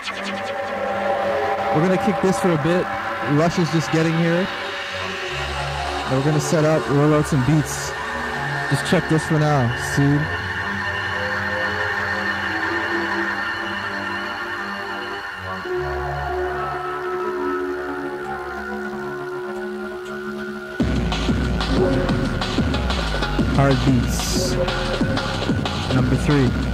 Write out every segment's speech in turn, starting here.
We're gonna kick this for a bit. Rush is just getting here. And we're gonna set up, roll out some beats. Just check this for now. See? Hard beats. Number three.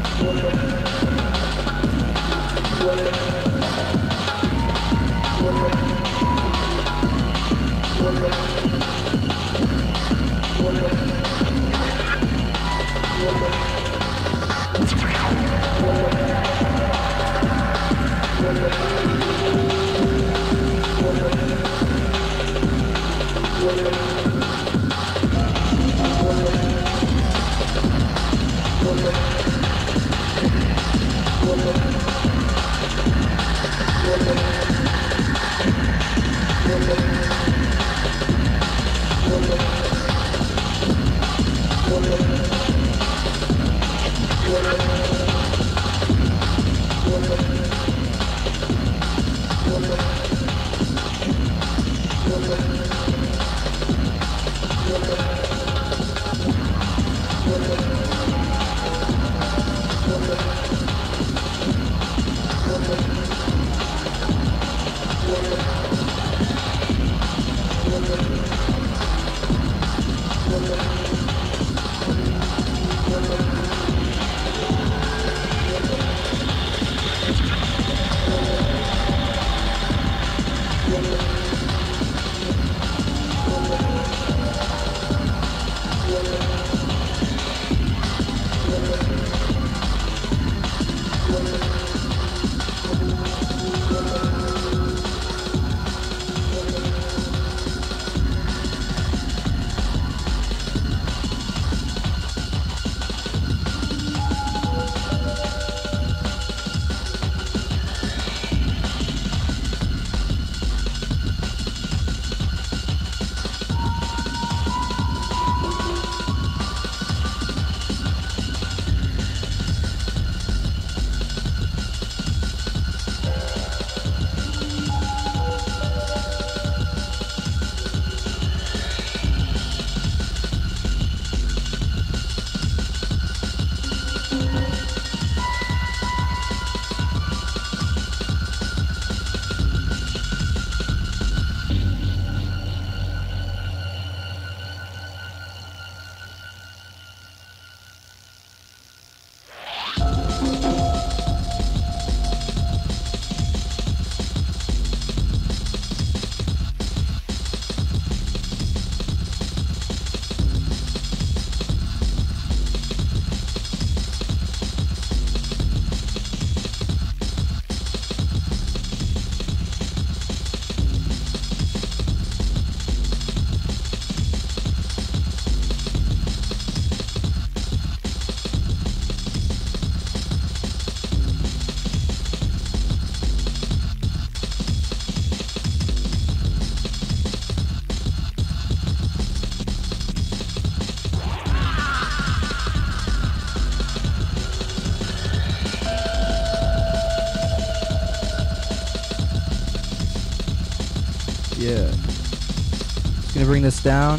Bring this down.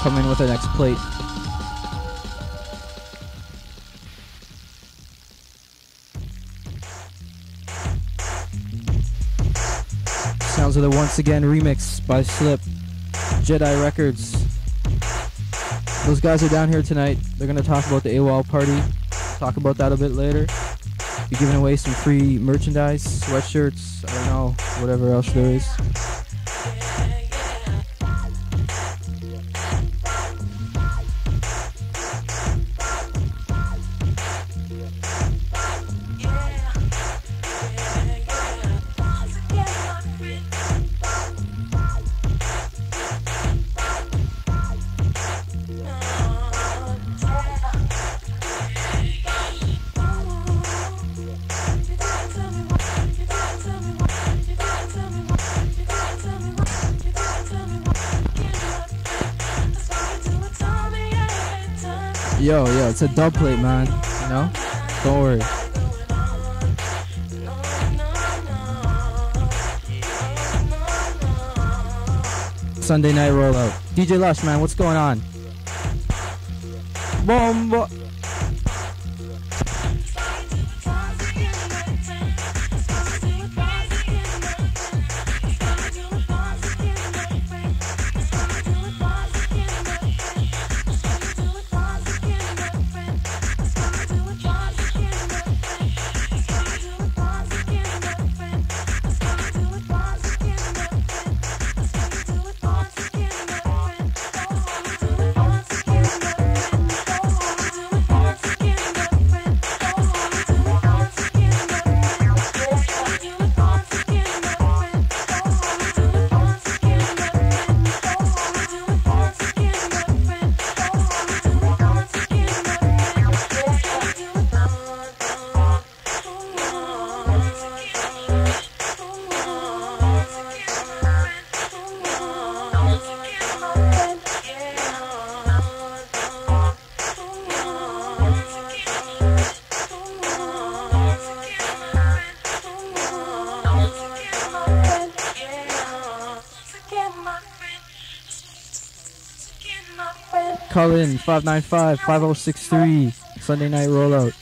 Come in with our next plate. Sounds of the Once Again remix by Slip, Jedi Records. Those guys are down here tonight. They're gonna talk about the AWOL party. Talk about that a bit later. Be giving away some free merchandise, sweatshirts, I don't know, whatever else there is. a dub plate, man. You know? Don't worry. Sunday night rollout. DJ Lush, man, what's going on? Bomba. Call in 595 5063 Sunday night rollout.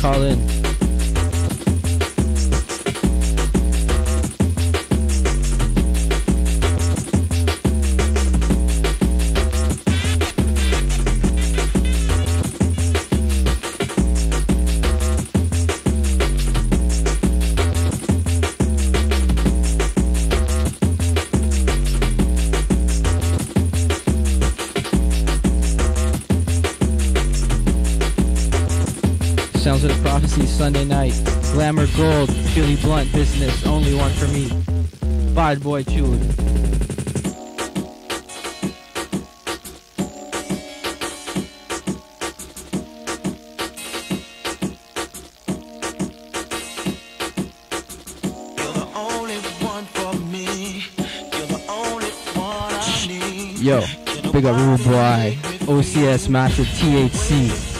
Call in. The Prophecy Sunday night. Glamour Gold, Philly Blunt Business, only one for me. Bad Boy Tune. You're the only one for me. You're the only one I need. Yo, big up Rude Boy, OCS Massive THC.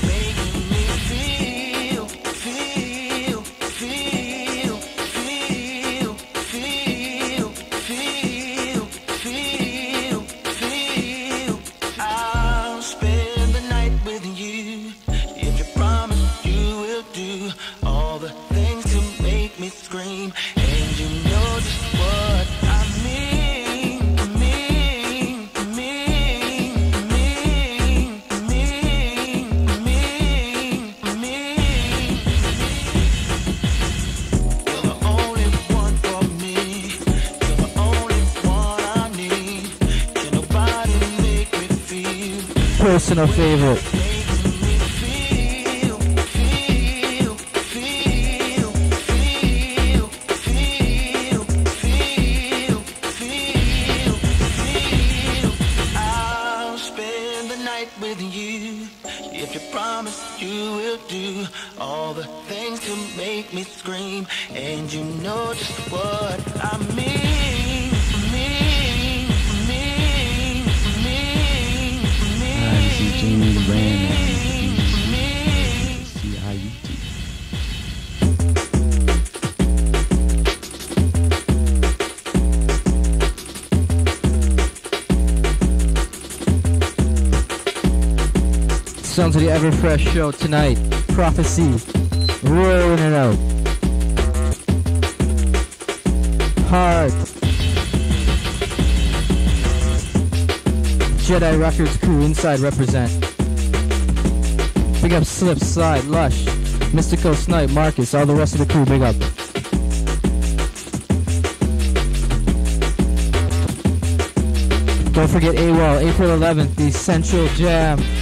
Feel? Personal favorite. Everfresh show tonight. Prophecy. Rolling it out. Hard. Jedi Records crew inside represent. Big up Slip, Slide, Lush, Mystical Snipe, Marcus, all the rest of the crew, big up. Don't forget AWOL, April 11th, the Central Jam.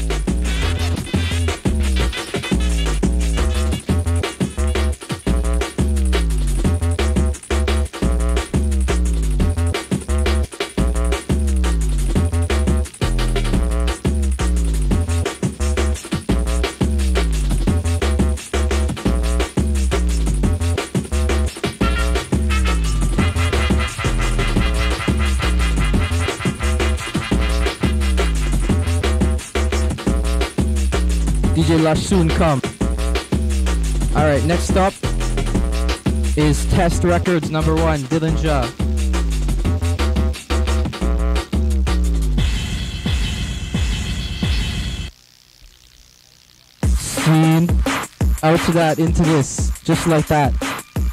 Soon come. Alright, next up is Test Records number one, Dylan. Scene out to that, into this, just like that.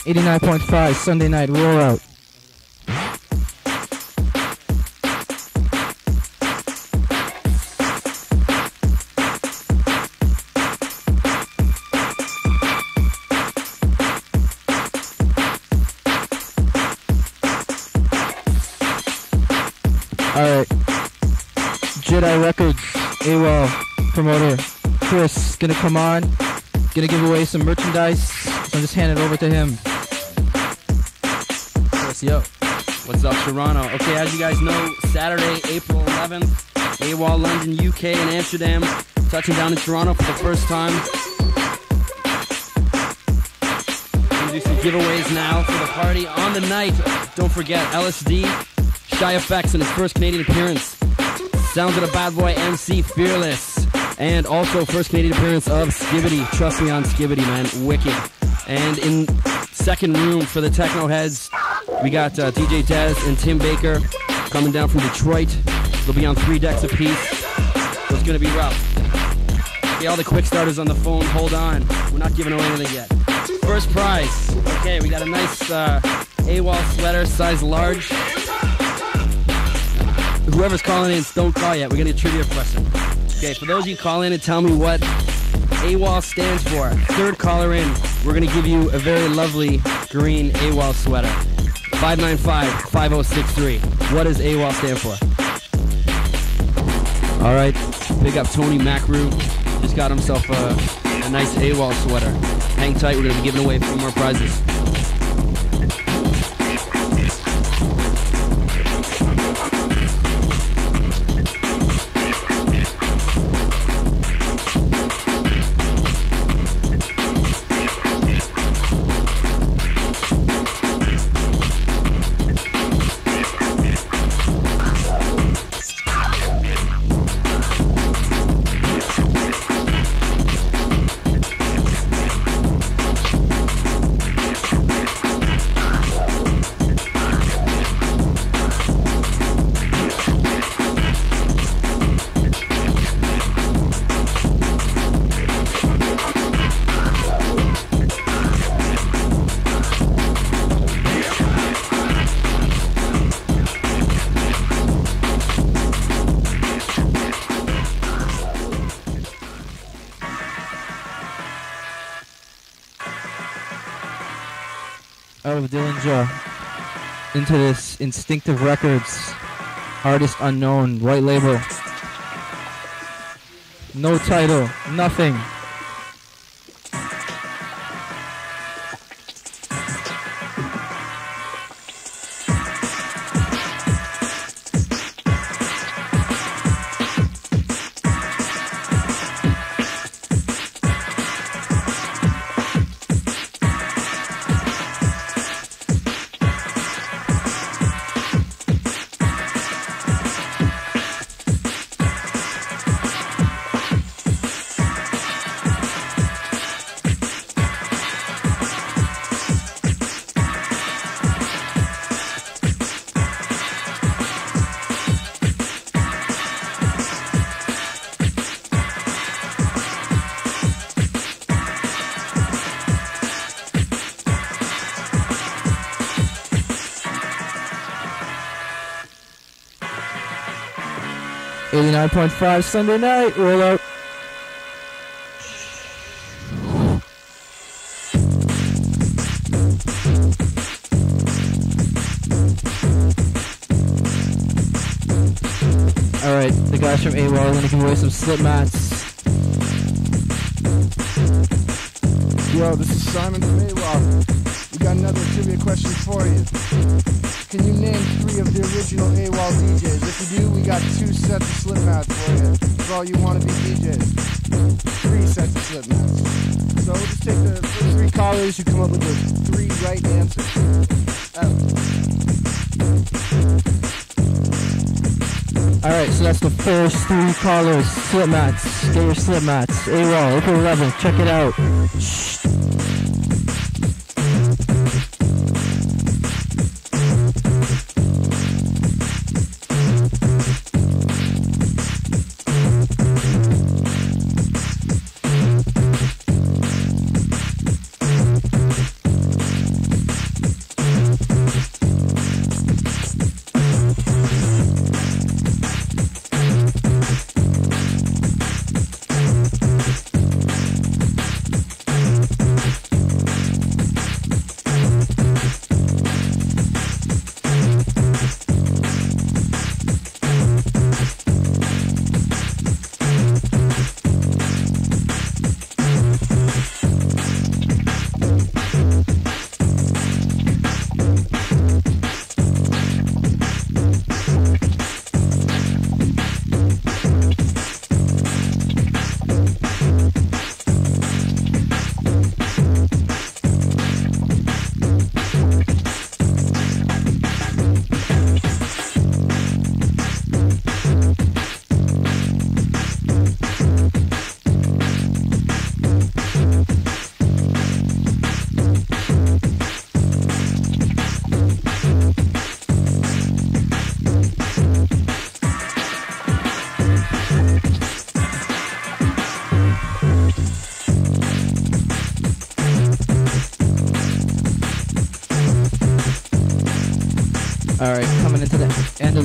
89.5 Sunday night roll gonna come on, gonna give away some merchandise. So I'm just handing it over to him. Chris, yo. What's up, Toronto? Okay, as you guys know, Saturday, April 11th, AWOL London, UK, and Amsterdam, touching down in Toronto for the first time. Do some giveaways now for the party on the night. Don't forget LSD, Shy FX in his first Canadian appearance. Sounds of a Bad Boy MC Fearless. And also first Canadian appearance of Skibadee. Trust me on Skibadee, man. Wicked. And in second room for the Techno Heads, we got uh, DJ Dez and Tim Baker coming down from Detroit. They'll be on three decks apiece. So it's gonna be rough. Okay, all the quick starters on the phone, hold on. We're not giving away anything yet. First prize. Okay, we got a nice uh, AWOL sweater, size large. Whoever's calling in, don't call yet. We're gonna get a trivia question. Okay, for those of you call in and tell me what AWOL stands for, third caller in, we're gonna give you a very lovely green AWOL sweater. 595-5063. What does AWOL stand for? All right, big up Tony Macru. Just got himself a, a nice AWOL sweater. Hang tight, we're gonna be giving away a few more prizes. Into this Instinctive Records, artist unknown, white label. No title, nothing. Eighty-nine point five Sunday night. Roll out. All right, the guys from AWOL are gonna give away some slip mats. Yo, this is Simon from AWOL. We got another trivia question for you. Can you name three of the original AWOL DJs? If you do, we got two sets of slip mats for you. For all you wanna be DJs. Three sets of slip mats. So we'll just take the first three callers who come up with the three right answers. Out. All right, so that's the first three callers. Slip mats. Get your slip mats. AWOL, April 11th. Check it out.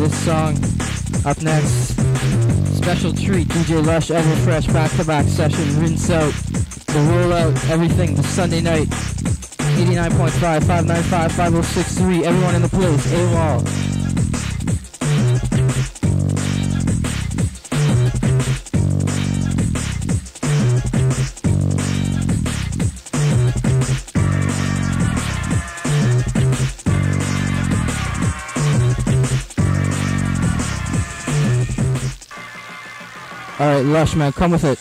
This song. Up next, special treat, DJ Lush, Everfresh, back-to-back session, rinse out, the rollout, everything, the Sunday night, 89.5, 595, 5063, everyone in the place, AWOL. All right, Lush, man, come with it.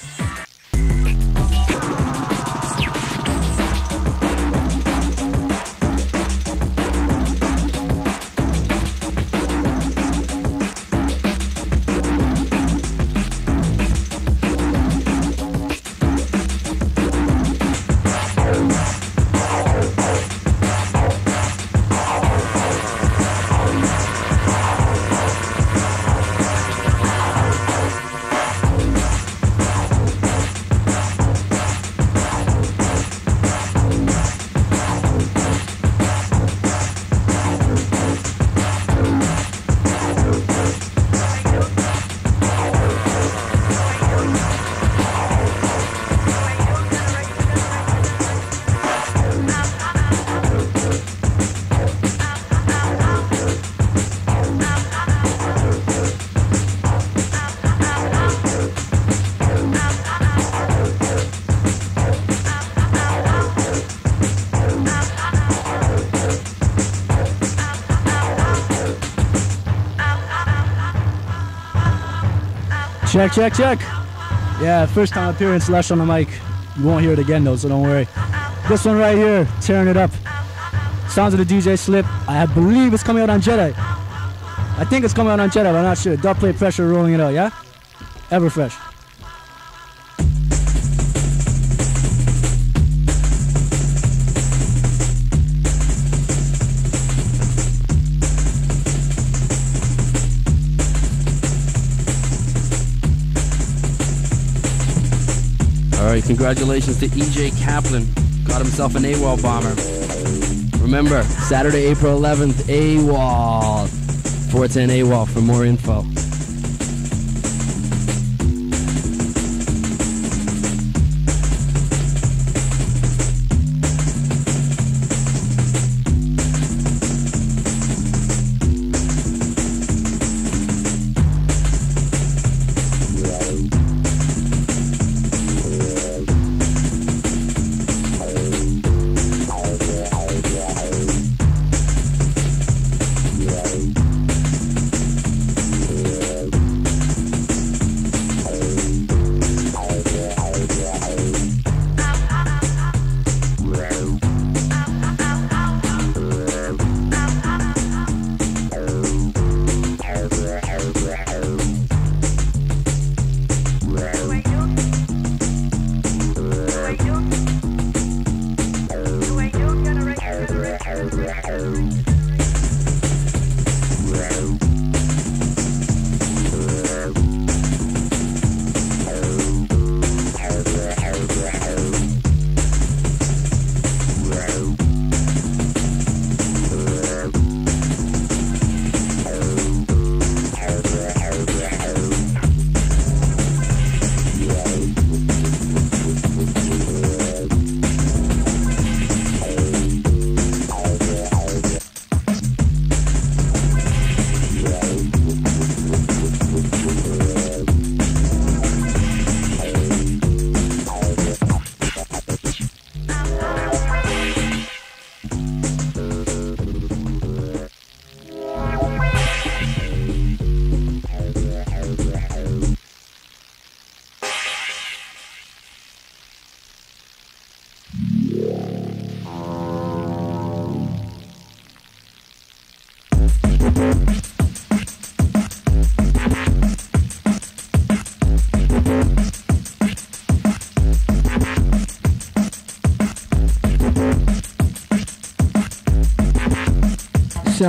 Check, check, check. Yeah, first time appearance, Lush on the mic. You won't hear it again though, so don't worry. This one right here, tearing it up. Sounds of the DJ slip. I believe it's coming out on Jedi. I think it's coming out on Jedi, but I'm not sure. Dub plate pressure rolling it out, yeah? Everfresh. All right, congratulations to EJ Kaplan. Got himself an AWOL bomber. Remember, Saturday, April 11th, AWOL. 410 AWOL for more info.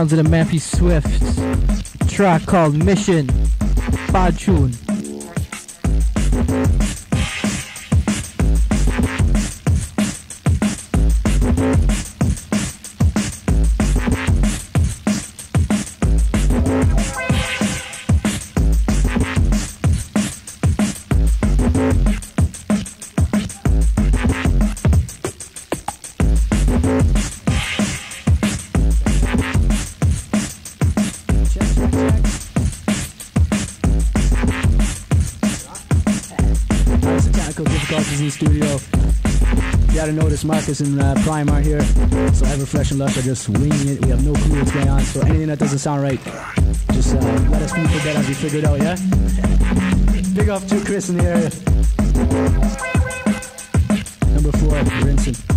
Sounds of the Mampi Swift track called Mission. Bad tune. Gotta notice Marcus and uh, Prime are here, so Everfresh and Lush are just winging it. We have no clue what's going on, so anything that doesn't sound right, just uh, let us know that as we figure it out, yeah? Big up to Chris in the area. Number four, Vincent.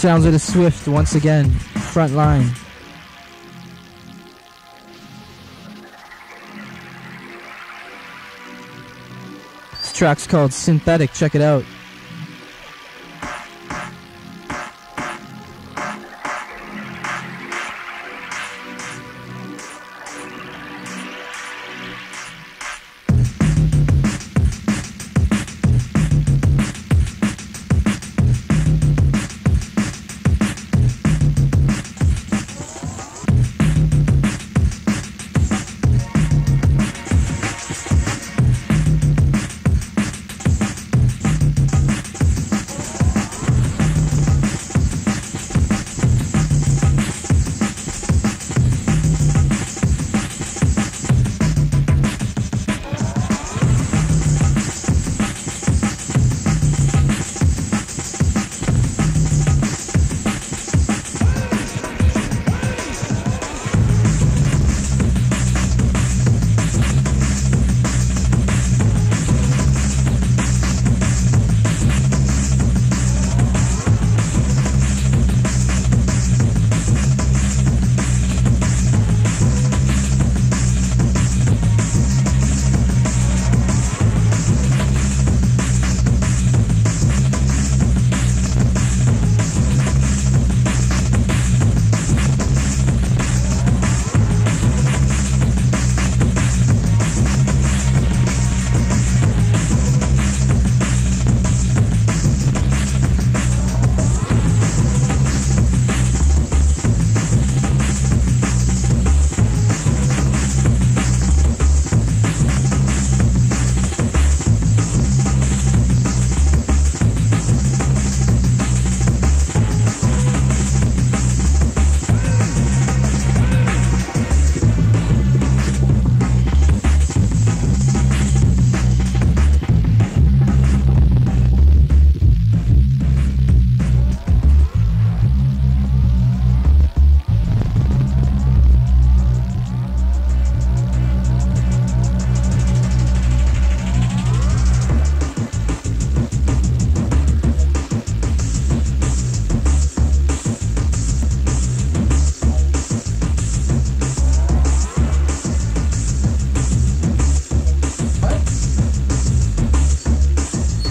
Sounds of the Swift once again, front line. This track's called Synthetic, check it out.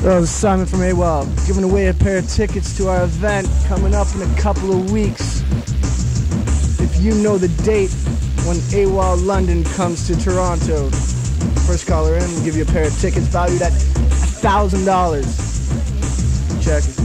Yo, this is Simon from AWOL, giving away a pair of tickets to our event coming up in a couple of weeks. If you know the date when AWOL London comes to Toronto, first caller in, we'll give you a pair of tickets valued at $1,000. Check.